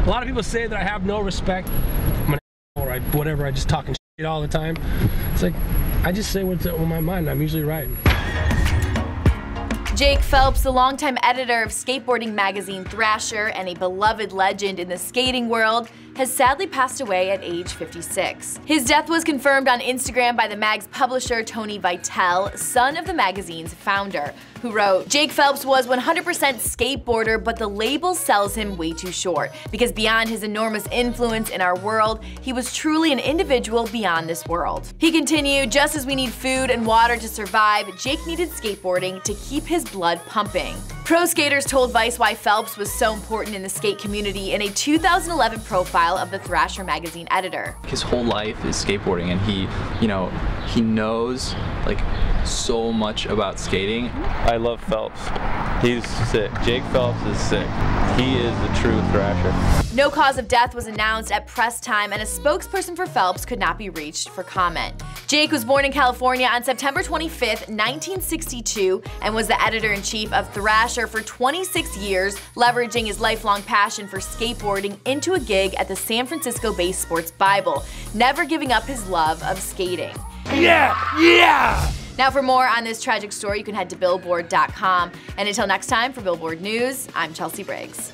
A lot of people say that I have no respect. I'm an or I, whatever. I just talking shit all the time. It's like I just say what's on my mind. I'm usually right. Jake Phelps, the longtime editor of skateboarding magazine Thrasher and a beloved legend in the skating world, has sadly passed away at age 56. His death was confirmed on Instagram by the mag's publisher Tony Vitello, son of the magazine's founder, who wrote, Jake Phelps was 100% skateboarder, but the label sells him way too short, because beyond his enormous influence in our world, he was truly an individual beyond this world. He continued, just as we need food and water to survive, Jake needed skateboarding to keep his blood pumping. Pro skaters told Vice why Phelps was so important in the skate community in a 2011 profile of the Thrasher magazine editor. His whole life is skateboarding and he, you know, he knows like so much about skating. I love Phelps. He's sick. Jake Phelps is sick. He is the true thrasher. No cause of death was announced at press time, and a spokesperson for Phelps could not be reached for comment. Jake was born in California on September 25, 1962, and was the editor in chief of Thrasher for 26 years, leveraging his lifelong passion for skateboarding into a gig at the San Francisco based Sports Bible, never giving up his love of skating. Yeah, yeah. Now, for more on this tragic story, you can head to Billboard.com. And until next time, for Billboard News, I'm Chelsea Briggs.